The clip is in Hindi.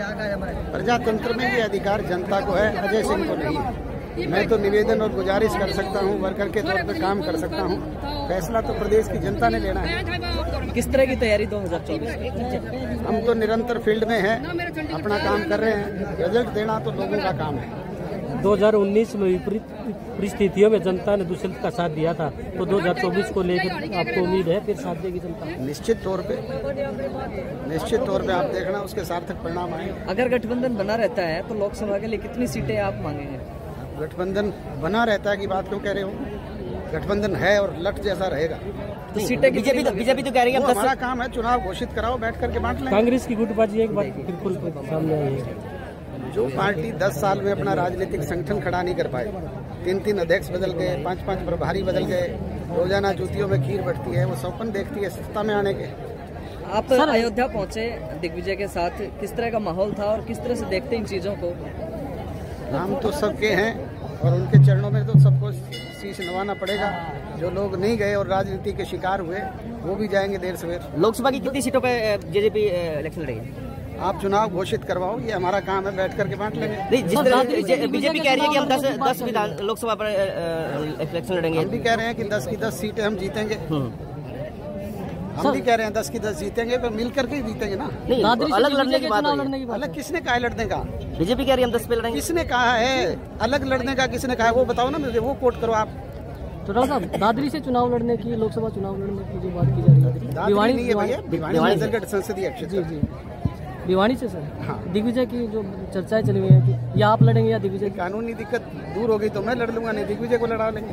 प्रजातंत्र में ये अधिकार जनता को है अजय सिंह को नहीं। है मैं तो निवेदन और गुजारिश कर सकता हूँ वर्कर के तौर पर काम कर सकता हूँ। फैसला तो प्रदेश की जनता ने लेना है। किस तरह की तैयारी दो हज़ार चौबीस हम तो निरंतर फ़ील्ड में हैं अपना काम कर रहे हैं। रिज़ल्ट देना तो लोगों का काम है। 2019 में विपरीत परिस्थितियों में जनता ने दूसरे का साथ दिया था। तो 2024 को लेकर आपको उम्मीद है फिर साथ देगी जनता? निश्चित तौर पे निश्चित तौर पे आप देखना उसके सार्थक परिणाम आए। अगर गठबंधन बना रहता है तो लोकसभा के लिए कितनी सीटें आप मांगेंगे गठबंधन बना रहता है की बात क्यों कह रहे हो? गठबंधन है और लट जैसा रहेगा। तो सीटें बीजेपी तो बीजेपी तो कह रही है हमारा काम है चुनाव घोषित कराओ बैठ करके बांट लेंगे कांग्रेस की गुटबाजी एक बार बिल्कुल सामने आई है। जो पार्टी 10 साल में अपना राजनीतिक संगठन खड़ा नहीं कर पाए तीन तीन अध्यक्ष बदल गए पाँच पाँच प्रभारी बदल गए रोज़ाना जूतियों में खीर बढ़ती है वो सपन देखती है सत्ता में आने के? आप अयोध्या पहुँचे दिग्विजय के साथ किस तरह का माहौल था और किस तरह से देखते इन चीज़ों को? नाम तो सबके हैं और उनके चरणों में तो सबको शीश नवाना पड़ेगा। जो लोग नहीं गए और राजनीति के शिकार हुए वो भी जाएँगे देर सवेर। लोकसभा की कितनी सीटों पर जेजेपी इलेक्शन लड़ेगी? आप चुनाव घोषित करवाओ ये हमारा काम है बैठ करके बांट लेंगे। नहीं जिस तरह बीजेपी कह रही है कि हम दस दस विधान लोकसभा पर इलेक्शन लड़ेंगे। हम भी कह रहे हैं कि दस की दस सीटें हम जीतेंगे। हम भी कह रहे हैं दस की दस जीतेंगे पर मिल करके ही जीतेंगे ना। नहीं अलग लड़ने की बात लड़ने की बात अलग किसने कहा है लड़ने का? बीजेपी कह रही है हम दस पे लड़ेंगे। किसने कहा है? अलग लड़ने का किसने कहा है? वो बताओ ना मुझे वो कोट करो आप। तो राव साहब दादरी से चुनाव लड़ने की लोकसभा चुनाव लड़ने की जो बात की जा रही है है संसदीय जी जी। भिवानी से सर? हाँ। दिग्विजय की जो चर्चाएँ चली हुई है कि या आप लड़ेंगे या दिग्विजय कानूनी दिक्कत दूर हो गई तो मैं लड़ लूँगा नहीं दिग्विजय को लड़ा लेंगे।